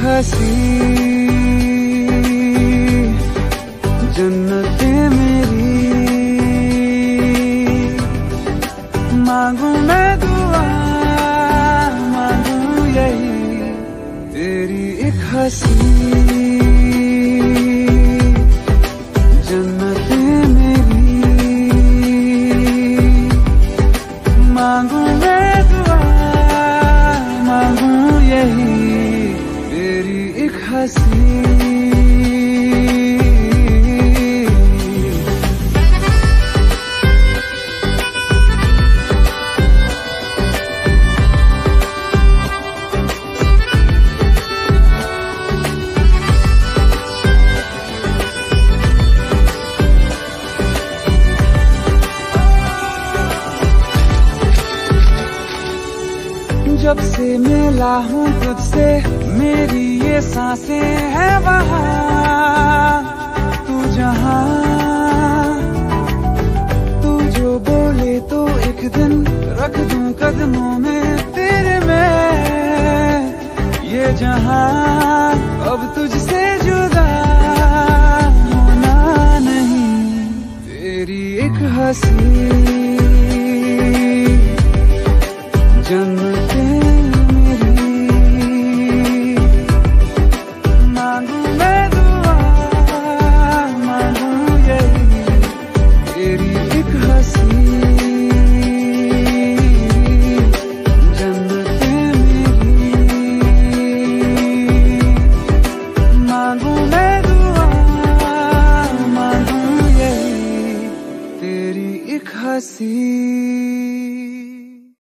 हसी। जन्नत मेरी। मांगू मैं दुआ मांगू यही। तेरी एक हसी। I see जब से मिला हूँ तुझसे, मेरी ये साँसें हैं वहाँ। तू जहाँ, तू जो बोले तो एक दिन रख दूँ कदमों में तेरे में। ये जहाँ, अब तुझसे जुदा होना नहीं। तेरी एक हँसी एक हसी।